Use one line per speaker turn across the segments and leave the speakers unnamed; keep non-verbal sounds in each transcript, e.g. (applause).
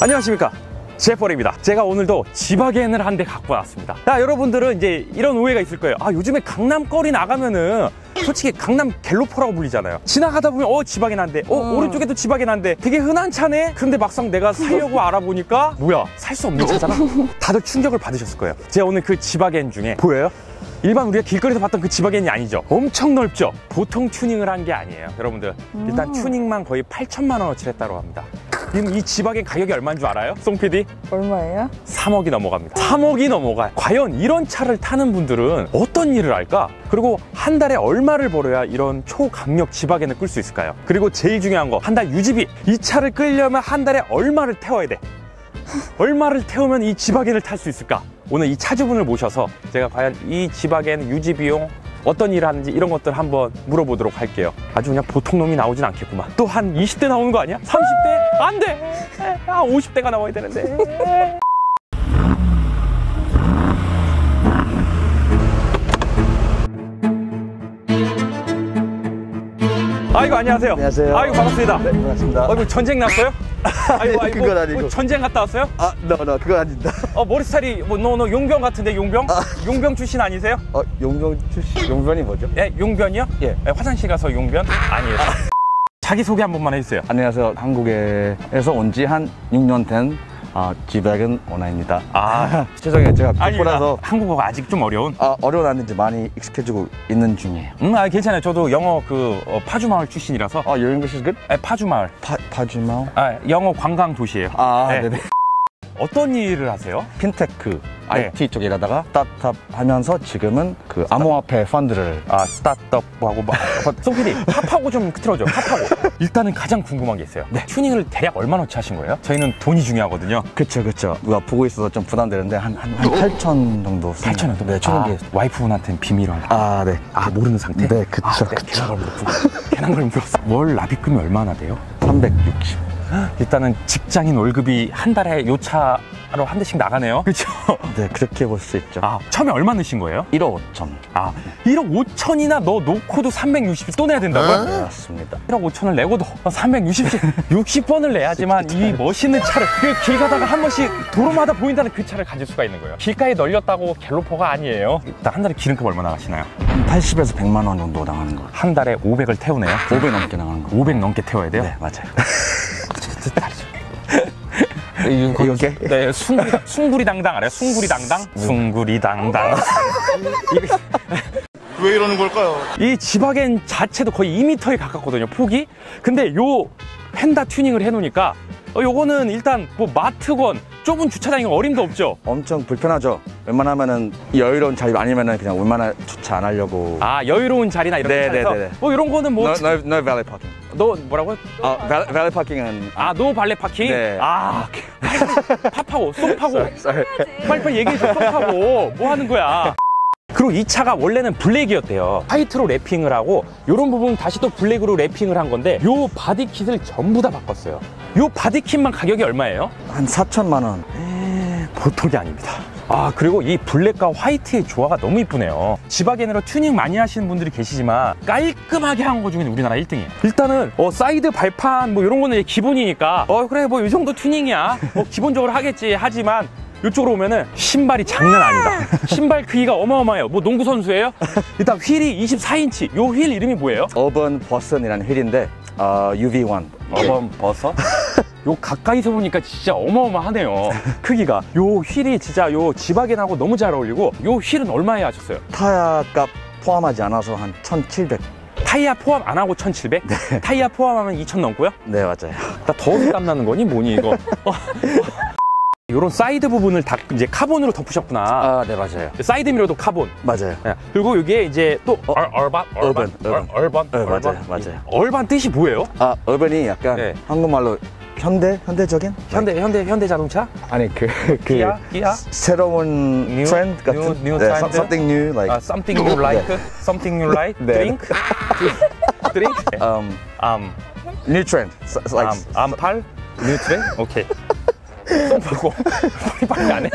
안녕하십니까. 제퍼입니다. 제가 오늘도 지바겐을 한 대 갖고 왔습니다. 자 여러분들은 이제 이런 오해가 있을 거예요. 아 요즘에 강남 거리 나가면은 솔직히 강남 갤로퍼라고 불리잖아요. 지나가다 보면 어 지바겐 한대. 어
음.
오른쪽에도 지바겐 한대. 되게 흔한 차네? 근데 막상 내가 사려고 알아보니까 뭐야 살 수 없는 차잖아. 다들 충격을 받으셨을 거예요. 제가 오늘 그 지바겐 중에 보여요? 일반 우리가 길거리에서 봤던 그 지바겐이 아니죠. 엄청 넓죠? 보통 튜닝을 한 게 아니에요. 여러분들 일단
음.
튜닝만 거의 8천만 원어치를 했다고 합니다 지금 이 지바겐 가격이 얼마인 줄 알아요? 송 PD?
얼마예요?
3억이 넘어갑니다. 3억이 넘어가요. 과연 이런 차를 타는 분들은 어떤 일을 할까? 그리고 한 달에 얼마를 벌어야 이런 초강력 지바겐을 끌수 있을까요? 그리고 제일 중요한 거, 한 달 유지비. 이 차를 끌려면 한 달에 얼마를 태워야 돼? 얼마를 태우면 이 지바겐을 탈 수 있을까? 오늘 이 차주분을 모셔서 제가 과연 이 지바겐 유지 비용 어떤 일을 하는지 이런 것들 한번 물어보도록 할게요. 아주 그냥 보통 놈이 나오진 않겠구만. 또 한 20대 나오는 거 아니야? 30대? 안 돼! 아, 50대가 나와야 되는데. 아이고, 안녕하세요.
안녕하세요.
아이고, 반갑습니다.
네, 반갑습니다.
아이고, 전쟁 났어요? (laughs) 아이고, 아이고.
그건 아니고.
뭐 전쟁 갔다 왔어요?
아, no, no, 그건 아닙니다.
어, 머리 스타일이, 뭐, 너, 너 용병 같은데, 용병? 용병 출신 아니세요?
어, 용병 출신, 용병이 뭐죠?
예, 용변이요? 예. 예, 화장실 가서 용변? 아니에요. 자기소개 한 번만 해주세요.
안녕하세요. 한국에서 온 지 한 6년 된 아, 지백은 오나입니다.
아, (laughs)
죄송해요. 제가
아닙니다.
교포라서
한국어가 아직 좀 어려운.
아, 어려워놨는지 많이 익숙해지고 있는 중이에요.
음, 아, 괜찮아요. 저도 영어 그 어, 파주 마을 출신이라서.
아, your English is good?
아, 파주 마을.
파, 파주마오?
아, 영어 관광 도시예요.
아,
네.
네. 네
어떤 일을 하세요?
핀테크,
네.
IT 쪽에 일하다가 스타트업 하면서 지금은 그 암호화폐 펀드를
아, 스타트업하고 막. 송PD, 파파고 좀 틀어줘. 파파고. (laughs) 일단은 가장 궁금한 게 있어요. 네. 튜닝을 대략 얼마나치 하신 거예요? 저희는 돈이 중요하거든요.
그쵸, 그쵸. 누가 보고 있어서 좀 부담되는데 한, 한, 한 8천 정도.
8천 원 정도.
네, 초등기.
아, 와이프분한테는 비밀로 하나.
아, 네.
아, 모르는 상태?
네, 그쵸,
아, 네,
그쵸.
괜한 걸 물었어. 월 납입금이 얼마나 돼요?
360.
일단은 직장인 월급이 한 달에 요 차로 한 대씩 나가네요. 그렇죠? (laughs)
네, 그렇게 볼 수 있죠.
아, 처음에 얼마 넣으신 거예요?
1억 5천.
아, 1억 5천이나 너 놓고도 360을 또 내야 된다고요?
네, 맞습니다.
1억 5천을 내고도 360씩 60번을 내야지만 (laughs) 이 멋있는 차를 그 길 가다가 한 번씩 도로마다 보인다는 그 차를 가질 수가 있는 거예요. 길가에 널렸다고 갤로퍼가 아니에요. 일단 한 달에 기름값 얼마 나가시나요?
한 80에서 100만 원 정도 나가는 거.
한 달에 500을 태우네요.
500 넘게 나가는 거.
500 넘게 태워야 돼요?
네, 맞아요. (laughs)
이거
이렇게?
네, 숭구리, 숭구리 당당 알아요? 숭구리 당당? 숭구리 당당. (laughs)
왜 이러는 걸까요?
이 지바겐 자체도 거의 2m에 가깝거든요, 폭이. 근데 요 펜다 튜닝을 해놓으니까 어, 요거는 일단 뭐 마트건 좁은 주차장이 어림도 없죠.
엄청 불편하죠. 웬만하면은 여유로운 자리 아니면은 그냥 웬만하 주차 안 하려고.
아 여유로운 자리나 이런
네,
차에서
네, 네, 네.
뭐 이런 거는 뭐
no, no, no valet parking.
너 뭐라고?
아, valet, valet parking은
아 no valet parking.
네.
아 파파고 쏙하고
sorry.
빨리빨리 얘기해줘 쏙하고 뭐 하는 거야? 그리고 이 차가 원래는 블랙이었대요. 화이트로 wrapping을 하고 이런 부분 다시 또 블랙으로 wrapping을 한 건데 요 body kit을 전부 다 바꿨어요. 요 body kit만 가격이 얼마예요?
한 4천만 원.
보통이 아닙니다. 아 그리고 이 블랙과 화이트의 조화가 너무 이쁘네요. 지바겐으로 튜닝 많이 하시는 분들이 계시지만 깔끔하게 한 거 중에는 우리나라 1등이에요. 일단은 어, 사이드 발판 뭐 이런 거는 기본이니까 어 그래 뭐 이 정도 튜닝이야. 뭐 기본적으로 하겠지 하지만 이쪽으로 오면은 신발이 장난 아니다. 신발 크기가 어마어마해요. 뭐 농구 선수예요? (laughs) 일단 휠이 24인치. 요 휠 이름이 뭐예요?
Urban 버전이라는 휠인데 어, UV1.
Urban 버섯? 요 가까이서 보니까 진짜 어마어마하네요. (laughs) 크기가. 요 휠이 진짜 요 지바겐하고 너무 잘 어울리고 요 휠은 얼마에 하셨어요?
타이어 값 포함하지 않아서 한 1,700.
타이어 포함 안 하고 1,700? 타이어 포함하면 2,000 넘고요?
네, 맞아요.
나 더워서 땀나는 거니 뭐니 이거? (laughs) 어. 요런 사이드 부분을 다 이제 카본으로 덮으셨구나.
아, 네, 맞아요.
사이드 미러도 카본.
맞아요.
예. 그리고 이게 이제 또
어?
ur-,
urban, urban,
urban, ur- urban,
네,
urban.
맞아요, 맞아요.
urban 뜻이 뭐예요?
아, urban이 약간
네.
한국말로 현대? 현대적인?
현대 현대 현대 자동차?
아니, 그, 그.
기아, 기아.
새로운
New-
트렌드 같은
new- new
네,
trend?
something new like
아, something you (laughs) like, something you like,
네.
drink, (laughs) drink.
um
암,
new trend like
암, 암팔, 뉴트레, 오케이. 좀 보고 빨리 안 해.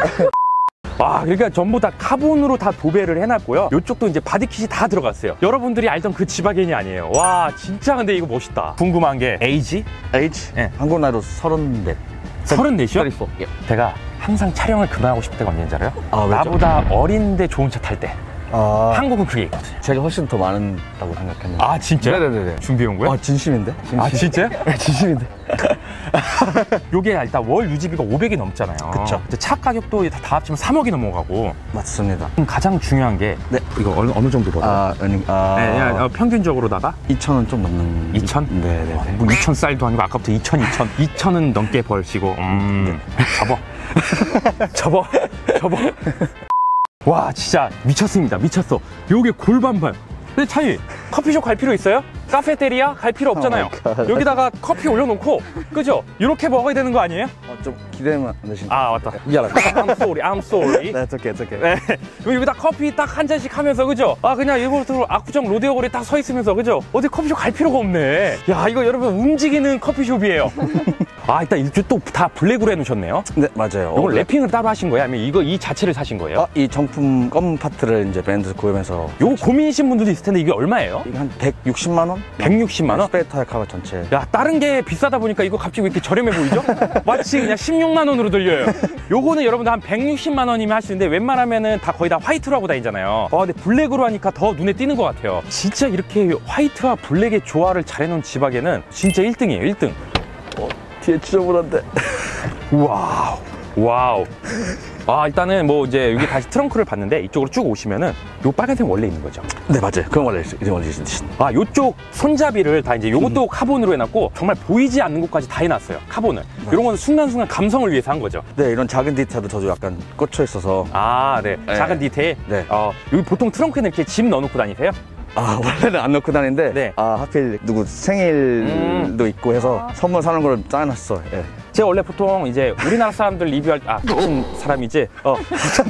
와, 그러니까 전부 다 카본으로 다 도배를 해놨고요. 이쪽도 이제 바디킷이 다 들어갔어요. 여러분들이 알던 그 지바겐이 아니에요. 와, 진짜 근데 이거 멋있다. 궁금한 게 에이지?
age
네.
한국 나이로 서른 넷
34이요?
34. 예.
제가 항상 촬영을 그만하고 싶을 때가 언제인지 알아요?
아, 왜죠?
나보다 어린데 좋은 차 탈 때.
아,
한국은 그게 있거든요.
제가 훨씬 더 많다고 생각했는데.
아, 진짜요?
네네네.
준비해 온 거예요?
아, 진심인데? 진심.
아, 진짜요? (laughs)
네, 진심인데. (laughs)
요게 일단 월 유지비가 500이 넘잖아요.
그쵸.
이제 차 가격도 다, 다 합치면 3억이 넘어가고.
맞습니다.
그럼 가장 중요한 게
네.
이거 어느, 어느 정도 벌어요?
아, 아니, 아.
네, 그냥, 어, 평균적으로다가
2,000원 좀 넘는.
2천?
네네네.
뭐 2천 쌀도 아니고 아까부터 2천, 2천. 2천은 넘게 벌시고, 음. (laughs) 접어. 접어. 접어. 와, 진짜 미쳤습니다. 미쳤어. 요게 골반발. 근데 차이, 커피숍 갈 필요 있어요? 카페테리아 갈 필요 없잖아요.
Oh my God.
여기다가 커피 올려놓고, 그죠? 이렇게 먹어야 되는 거 아니에요?
어, 좀 기대면 안 되신가요?
아, 맞다. 미안하다. I'm sorry, I'm sorry.
네, it's okay, it's okay.
네. 그럼 여기다 커피 딱 한 잔씩 하면서 그죠? 아 그냥 일본으로 압구정 로데오 거리 딱 서 있으면서 그죠? 어디 커피숍 갈 필요가 없네. 야 이거 여러분 움직이는 커피숍이에요. (laughs) 아 일단 이렇게 또 다 블랙으로 해놓으셨네요.
네, 맞아요.
이걸
어,
wrapping을 따로 하신 거예요? 아니면 이거 이 자체를 사신 거예요?
아, 이 정품 검은 파트를 이제 브랜드 구입해서
요거 고민이신 분들도 있을 텐데 이게 얼마예요?
이게 한 160만 원?
160만 원?
스페어타이어 커버 전체.
야 다른 게 비싸다 보니까 이거 갑자기 왜 이렇게 저렴해 보이죠? 마치 그냥 16만 원으로 들려요. 요거는 여러분들 한 160만 원이면 할 수 있는데 웬만하면은 다 거의 다 화이트로 하고 다니잖아요. 아 근데 블랙으로 하니까 더 눈에 띄는 것 같아요. 진짜 이렇게 화이트와 블랙의 조화를 잘해놓은 지바겐은 진짜 1등이에요. 1등.
뒤에 지저분한데. (laughs)
와우. 와 우. 아 일단은 뭐 이제 여기 다시 트렁크를 봤는데 이쪽으로 쭉 오시면은 요 빨간색 원래 있는 거죠.
네, 맞아요. 그건 원래 이제 원래 있으신.
아, 요쪽 손잡이를 다 이제 요것도 카본으로 해놨고 정말 보이지 않는 곳까지 다 해놨어요. 카본을. 이런 건 순간순간 감성을 위해서 한 거죠.
네, 이런 작은 디테일도 저도 약간 꽂혀 있어서.
아, 네.
네.
작은 디테일.
네.
어, 여기 보통 트렁크에는 이렇게 짐 넣어놓고 다니세요?
아, 원래는 안 넣고 다니는데.
네.
아, 하필 누구 생일도 있고 해서 선물 사는 걸 짜놨어. 예.
제가 원래 보통 이제 우리나라 사람들 리뷰할 때, 아, 같은 사람이지. 어,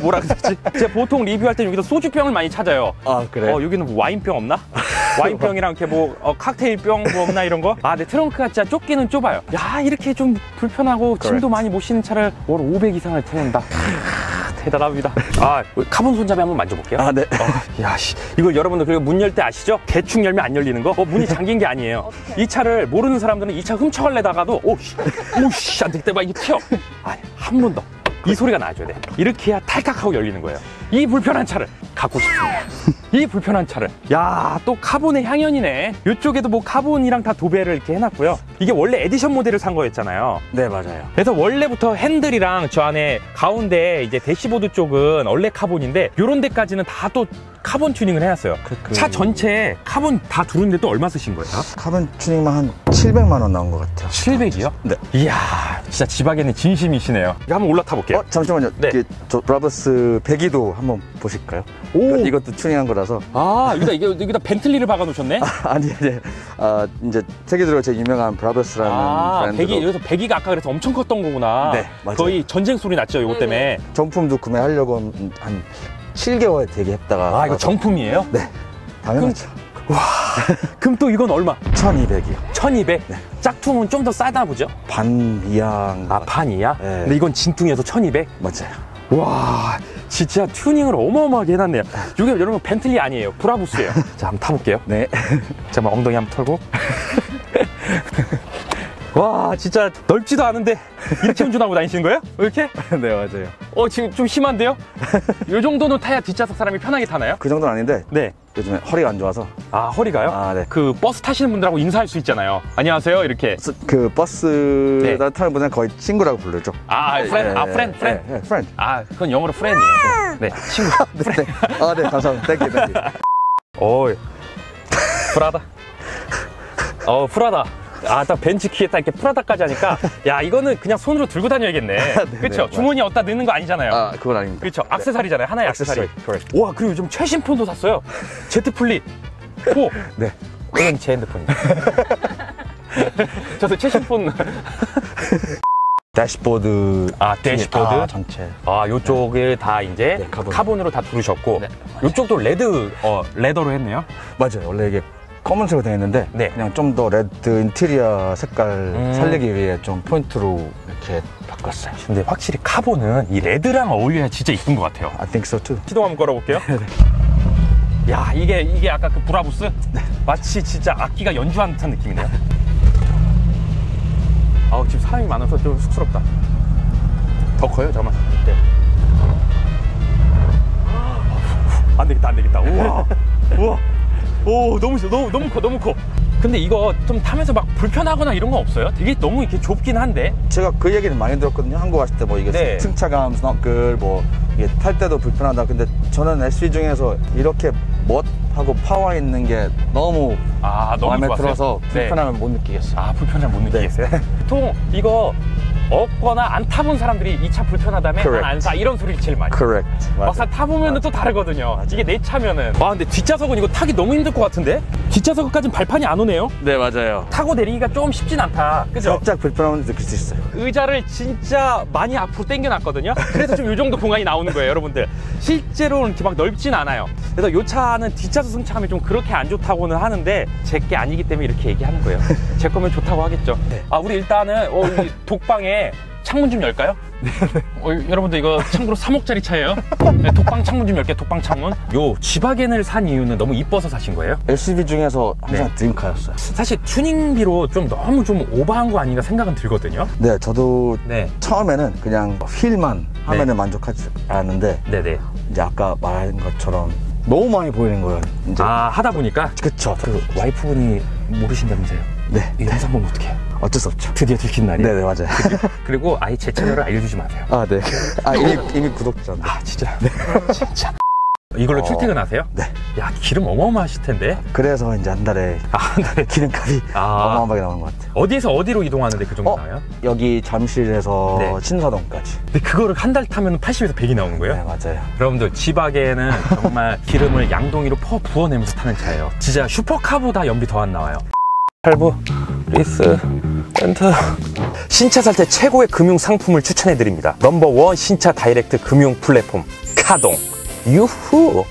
뭐라 그랬지? 제가 보통 리뷰할 때 여기서 소주병을 많이 찾아요.
아, 그래.
어, 여기는 뭐 와인병 없나? (laughs) 와인병이랑 이렇게 뭐, 어, 칵테일병 뭐 없나 이런 거? 아, 네, 트렁크가 진짜 좁기는 좁아요. 야, 이렇게 좀 불편하고 짐도. 많이 못 싣는 차를 월 500 이상을 태운다. 대단합니다. 아, 카본 손잡이 한번 만져볼게요.
아, 네.
어, 야, 씨. 이거 여러분들 그리고 문 열 때 아시죠? 대충 열면 안 열리는 거? 어, 문이 잠긴 게 아니에요. 이 차를 모르는 사람들은 이 차 훔쳐갈래다가도 오씨, 오씨, 안 되겠다. 막 이게 튀어. 아니, 한 번 더. 이 소리가 나줘야 돼. 이렇게 해야 탈칵하고 열리는 거예요. 이 불편한 차를 갖고 싶습니다. 이 불편한 차를. 야, 또 카본의 향연이네. 이쪽에도 뭐 카본이랑 다 도배를 이렇게 해놨고요. 이게 원래 에디션 모델을 산 거였잖아요.
네, 맞아요.
그래서 원래부터 핸들이랑 저 안에 가운데 이제 대시보드 쪽은 원래 카본인데 요런 데까지는 다 또 카본 튜닝을 해놨어요.
그- 그-
차 전체에 카본 다 두른데 또 얼마 쓰신 거예요?
카본 튜닝만 한 700만 원 나온 것 같아요.
700이요?
네.
이야, 진짜 지바겐에는 진심이시네요. 이거 한번 올라타 볼게요.
어, 잠시만요.
네.
이게 저 브라부스 배기도 한번 보실까요?
오.
이것도 튜닝한 거라서.
아, 여기다, 이게, 여기다 벤틀리를 박아 놓으셨네?
아니, 아니. 아, 이제 세계적으로 제일 유명한 브라부스라는
아,
브랜드로
배기, 여기서 배기가 아까 그래서 엄청 컸던 거구나.
네, 맞아요.
거의 전쟁 소리 났죠, 요거 때문에.
정품도 구매하려고 한 7개월 대기했다가
아, 이거 정품이에요?
네. 당연하죠.
그럼 또 이건 얼마?
1200이요.
1200? 짝퉁은 좀 더 싸다 보죠?
반 이양.
아, 반 이야?
네.
근데 이건 진퉁이어서 1200?
맞아요.
와 진짜 튜닝을 어마어마하게 해놨네요 이게 여러분 벤틀리 아니에요 브라부스예요 (laughs) 자 한번 타볼게요
네. (laughs)
잠깐만 엉덩이 한번 털고 (laughs) 와 진짜 넓지도 않은데 이렇게 (laughs) 운전하고 다니시는 거예요? 이렇게? (laughs)
네, 맞아요.
어 지금 좀 심한데요? (laughs) 이 정도는 타야 뒷좌석 사람이 편하게 타나요?
그 정도는 아닌데
네.
요즘에 허리가 안 좋아서
아 허리가요?
아, 네.
그 버스 타시는 분들하고 인사할 수 있잖아요 안녕하세요 이렇게
스- 그 버스에다 타는 분은 거의 친구라고 부르죠.
아 friend 아
네,
friend friend
네, 네, friend.
아 그건 영어로 friend이에요 네 친구
네. 아, 네, 감사합니다. Thank you, thank you.
오, 프라다. 어, 프라다. 아, 딱 벤츠 키에 딱 이렇게 프라다까지 하니까, (laughs) 야, 이거는 그냥 손으로 들고 다녀야겠네. 그렇죠? 주머니에 어디다 넣는 거 아니잖아요.
아, 그건 아닙니다.
그렇죠? 악세사리잖아요. 하나의 악세사리. 와, 그리고 요즘 최신 폰도 샀어요. 제트 플립 4.
네.
이건 제 핸드폰이에요. (laughs) 저도 최신 폰. (laughs)
대시보드.
아, 대시보드?
다 전체.
아, 요쪽을 다 이제
네, 카본.
카본으로 다 두르셨고,
네,
요쪽도 red, 어, leather로 했네요.
맞아요. 원래 이게 검은색으로 되어 있는데
네.
그냥 좀 더 red 인테리어 색깔
음.
살리기 위해 좀 포인트로 이렇게 바꿨어요.
근데 확실히 카본은 이 red랑 어울려야 진짜 이쁜 것 같아요.
I think so too.
시동 한번 걸어볼게요. (laughs) 야, 이게, 이게 아까 그 브라부스? 마치 진짜 악기가 연주하는 듯한 느낌이네요. 아우, 지금 사람이 많아서 좀 쑥스럽다. 더 커요 잠깐만 네. 안 되겠다 안 되겠다 우와 (laughs) 우와 오 너무 좋- 너무 너무 커 너무 커 근데 이거 좀 타면서 막 불편하거나 이런 거 없어요? 되게 너무 이렇게 좁긴 한데
제가 그 얘기는 많이 들었거든요. 한국 왔을 때 뭐 이게
네.
승차감, good, 뭐 이게 탈 때도 불편하다. 근데 저는 SUV 중에서 이렇게 멋하고 파워 있는 게 너무
아 너무
마음에
좋았어요?
들어서
네.
불편함을 못 느끼겠어요.
아 불편함 못 느끼겠어요? 보통 이거 없거나 안 타본 사람들이 이 차 불편하다며
Correct.
안 사 이런 소리를 제일 많이.
Correct.
막상 타보면 또 다르거든요 이게 내 차면은 와 근데 뒷좌석은 이거 타기 너무 힘들 것 같은데? 뒷좌석까진 발판이 안 오네요
네 맞아요.
타고 내리기가 좀 쉽진 않다 그죠?
살짝 불편함을 느낄 수 있어요.
의자를 진짜 많이 앞으로 당겨놨거든요. 그래서 좀 이 정도 공간이 나오는 거예요, 여러분들. 실제로는 이렇게 막 넓진 않아요. 그래서 이 차는 뒷좌석 승차감이 좀 그렇게 안 좋다고는 하는데 제 게 아니기 때문에 이렇게 얘기하는 거예요. 제 거면 좋다고 하겠죠. 아, 우리 일단은 어, 이 독방에 창문 좀 열까요? 어, 여러분들 이거 참고로 3억짜리 차예요. 네, 독방 창문 좀 열게요. 독방 창문. 요 지바겐을 산 이유는 너무 이뻐서 사신 거예요?
SUV 중에서 항상
네.
드림카였어요.
사실 튜닝비로 좀 너무 좀 오버한 거 아닌가 생각은 들거든요.
네, 저도
네.
처음에는 그냥 휠만 하면 은 만족하지 않았는데
네네.
이제 아까 말한 것처럼 너무 많이 보이는 거예요. 이제
아 하다 보니까
그쵸.
그 와이프분이 모르신다면서요?
네,
이 영상 보면 어떡해요?
어쩔 수 없죠.
드디어 들킨 날이에요.
네, 네 맞아요. (laughs)
그리고 아예 제 채널을 알려주지 마세요.
아, 네. 아 이미 이미 구독자인데.
아 진짜. (laughs) 진짜. 이걸로
어,
출퇴근하세요?
네.
야 기름 어마어마하실 텐데.
그래서 이제 한 달에
아, 한 달에 (laughs)
기름값이
아.
어마어마하게 나오는 것 같아요.
어디에서 어디로 이동하는데 그 정도
어?
나와요?
여기 잠실에서
네.
신사동까지.
근데 그거를 한 달 타면 80에서 100이 나오는 거예요?
네, 맞아요.
여러분들 지박에는 정말 기름을 양동이로 퍼 부어내면서 타는 차예요. 진짜 슈퍼카보다 연비 더 안 나와요. 할부, 리스, 렌트. 신차 살 때 최고의 금융 상품을 추천해 드립니다. 넘버원 신차 다이렉트 금융 플랫폼 카동. 유후.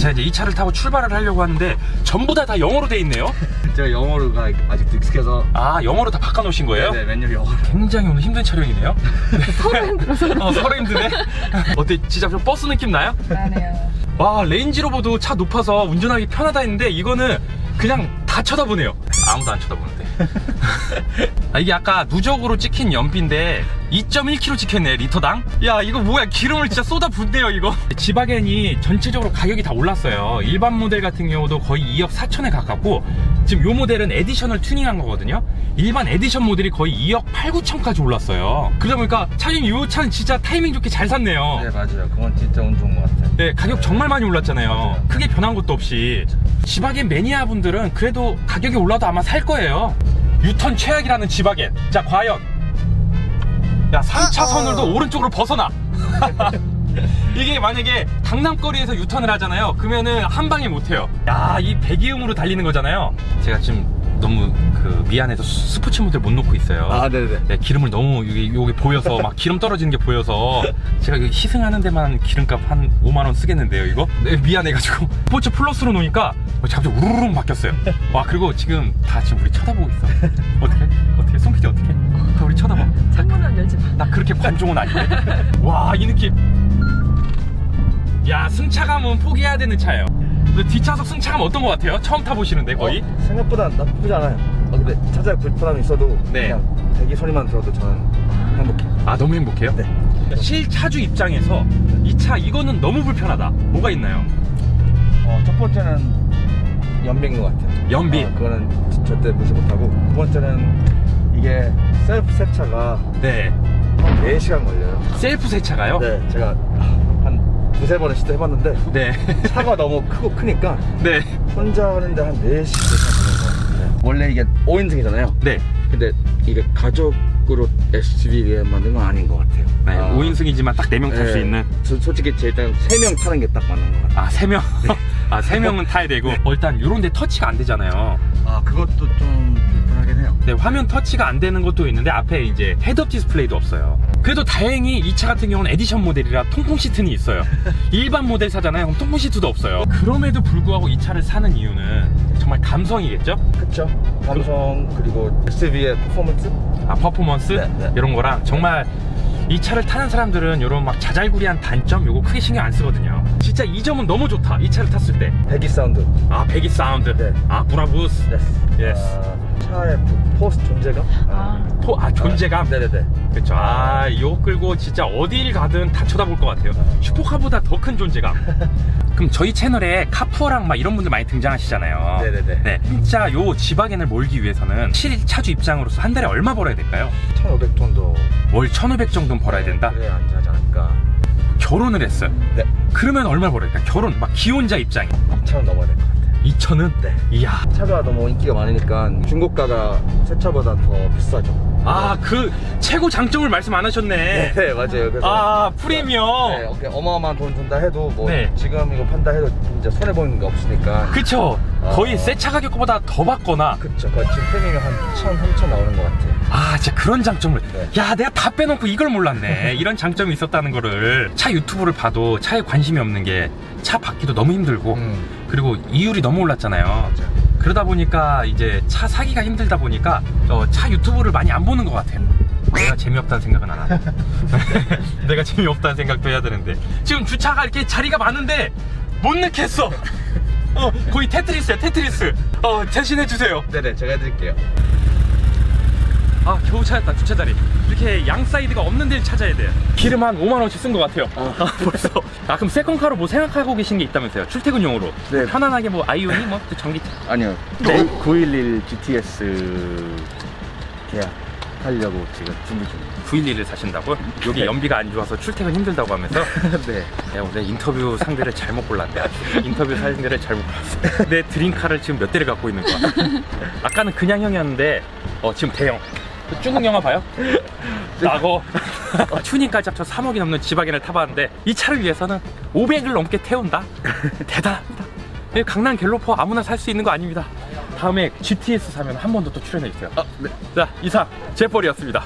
자 이제 이 차를 타고 출발을 하려고 하는데 전부 다 다 영어로 돼 있네요. (laughs)
제가 영어가 아직 익숙해서
아 영어로 다 바꿔 놓으신 거예요?
메뉴를 영어로.
굉장히 오늘 힘든 촬영이네요. (laughs) 서로 힘들어서. 어, 서로 힘드네. (laughs) 어때? 진짜 좀 버스 느낌 나요?
나네요.
와 레인지로버도 차 높아서 운전하기 편하다 했는데 이거는 그냥 다 쳐다보네요 아무도 안 쳐다보는데 (laughs) 아, 이게 아까 누적으로 찍힌 연비인데 2.1kg 찍혔네 리터당? 야 이거 뭐야 기름을 진짜 쏟아 붓네요 이거. (laughs) 지바겐이 전체적으로 가격이 다 올랐어요. 일반 모델 같은 경우도 거의 2억 4천에 가깝고 지금 요 모델은 에디션을 튜닝한 거거든요 일반 에디션 모델이 거의 2억 8, 9천까지 올랐어요 그러다 보니까 차주님 요 차는 진짜 타이밍 좋게 잘 샀네요
네, 맞아요. 그건 진짜 운 좋은 것 같아요.
네, 가격 정말 많이 올랐잖아요.
맞아요.
크게 변한 것도 없이. 지바겐 매니아 분들은 그래도 가격이 올라도 아마 살 거예요. 유턴 최악이라는 지바겐. 자, 과연. 야, 3차선으로도 오른쪽으로 벗어나. (laughs) (laughs) 이게 만약에 강남거리에서 유턴을 하잖아요. 그러면은 한 방에 못 해요. 야, 이 배기음으로 달리는 거잖아요. 제가 지금 너무 그 미안해서 스- 스포츠 모델 못 놓고 있어요.
아, 네네.
네, 기름을 너무 여기, 여기 보여서 막 기름 떨어지는 게 보여서 (laughs) 제가 희생하는 데만 기름값 한 5만 원 쓰겠는데요, 이거? 네, 미안해가지고 스포츠 플러스로 놓으니까 갑자기 우르르 바뀌었어요. 와, 그리고 지금 다 지금 우리 쳐다보고 있어. 어떻게? 어떻게? 손 PD 어떻게? 다 우리 쳐다봐.
창문은 열지 마.
나 그렇게 관종은 아닌데. (laughs) 와, 이 느낌. 야, 승차감은 포기해야 되는 차예요. 근데 뒷차석 승차감 어떤 것 같아요? 처음 타보시는데 거의?
어, 생각보다 나쁘지 않아요. 어, 근데 차자에 불편함이 있어도
네.
그냥 대기 소리만 들어도 저는 행복해요.
아 너무 행복해요?
네.
실차주 입장에서 이 차 이거는 너무 불편하다 뭐가 있나요?
어, 첫 번째는 연비인 것 같아요.
연비.
어, 그거는 지- 절대 무시 못하고 두 번째는 이게 셀프 세차가
네
한 4시간 걸려요.
셀프 세차가요?
네, 제가 한 두세 번을 시도해봤는데
네.
차가 너무 크고 크니까
네.
혼자 하는데 한 4시 이상 걸는 거예요. 원래 이게 5인승이잖아요.
네.
근데 이게 가족으로 SUV에 만든 건 아닌 것 같아요.
네.
아,
5인승이지만 딱 4명 탈 수
네.
있는
저- 솔직히 제 일단 3명 타는 게 딱 맞는 것 같아요.
아 3명 (laughs) 아 3명은 타야 되고 어, 일단 요런 데 터치가 안 되잖아요
아, 그것도 좀 불편하긴 해요.
네, 화면 터치가 안 되는 것도 있는데 앞에 이제 헤드업 디스플레이도 없어요. 그래도 다행히 이 차 같은 경우는 에디션 모델이라 통풍 시트는 있어요. (laughs) 일반 모델 사잖아요. 그럼 통풍 시트도 없어요. 그럼에도 불구하고 이 차를 사는 이유는 정말 감성이겠죠?
그쵸. 감성, 그리고 SUV의 퍼포먼스?
아 퍼포먼스
네, 네.
이런 거랑 정말 이 차를 타는 사람들은 이런 막 자잘구리한 단점 요거 크게 신경 안 쓰거든요. 진짜 이 점은 너무 좋다. 이 차를 탔을 때.
배기 사운드.
아 배기 사운드.
네.
아 브라부스. Yes. Yes.
아, 차의 포- 포스 존재감?
아,
포, 아 존재감.
네네네.
그렇죠. 아, 이거 끌고 진짜 어딜 가든 다 쳐다볼 것 같아요. 슈퍼카보다 더 큰 존재감. (laughs) 그럼 저희 채널에 카푸어랑 막 이런 분들 많이 등장하시잖아요.
네네네.
네. 진짜 요 지바겐을 몰기 위해서는 실차주 입장으로서 한 달에 얼마 벌어야 될까요?
1,500 정도.
월 1,500 정도는 벌어야 된다?
그래야 안전하지 않을까.
결혼을 했어요.
네.
그러면 얼마 벌어야 될까? 결혼, 막 기혼자 입장이.
2,000원 넘어야 될것 같아요.
2,000은?
네.
이야.
차가 너무 인기가 많으니까 중고가가 새 차보다 더 비싸죠.
아, 그 최고 장점을 말씀 안 하셨네.
네, 맞아요. 그래서
아, 프리미엄.
네, 이렇게 어마어마한 돈 든다 해도 뭐
네.
지금 이거 판다 해도 이제 손해 보는 게 없으니까.
그쵸.
아.
거의 새 차 가격보다 더 받거나.
그쵸. 그 지금 프리미엄 한 2,000, 3,000 나오는 것 같아요.
아, 진짜 그런 장점을.
네.
야, 내가 다 빼놓고 이걸 몰랐네. (laughs) 이런 장점이 있었다는 거를. 차 유튜브를 봐도 차에 관심이 없는 게 차 받기도 너무 힘들고.
음.
그리고 이율이 너무 올랐잖아요. 그러다 보니까 이제 차 사기가 힘들다 보니까 어, 차 유튜브를 많이 안 보는 것 같아요. 내가 재미없다는 생각은 안 하네. (laughs) 내가 재미없다는 생각도 해야 되는데 지금 주차가 이렇게 자리가 많은데 못 넣겠어. 어, 거의 테트리스야 테트리스. 어, 대신해 주세요.
네네, 제가 해드릴게요.
아 겨우 찾았다 주차 자리 이렇게 양 사이드가 없는 데를 찾아야 돼요 기름 한 5만 원씩 쓴 것 같아요 아, (laughs) 벌써 아 그럼 세컨카로 뭐 생각하고 계신 게 있다면서요 출퇴근용으로
네.
편안하게 뭐 아이오니 뭐 전기차
아니요.
네.
911 GTS 계약 하려고 지금 준비 중이에요.
911을 사신다고요? 여기 연비가 안 좋아서 출퇴근 힘들다고 하면서 (laughs)
네.
내가 오늘 인터뷰 상대를 잘못 골랐네. 인터뷰 상대를 잘못 골랐어 내 드림카를 지금 몇 대를 갖고 있는 거야 (laughs) 아까는 그냥 형이었는데 어 지금 대형 그 중국 영화 봐요? (laughs) 나고. 어, 튜닝까지 합쳐 3억이 넘는 지바겐을 타봤는데 이 차를 위해서는 500을 넘게 태운다? (laughs) 대단합니다. 이 강남 갤로퍼 아무나 살 수 있는 거 아닙니다. 다음에 GTS 사면 한 번 더 또 출연해 주세요.
아, 네.
자 이상 제벌이었습니다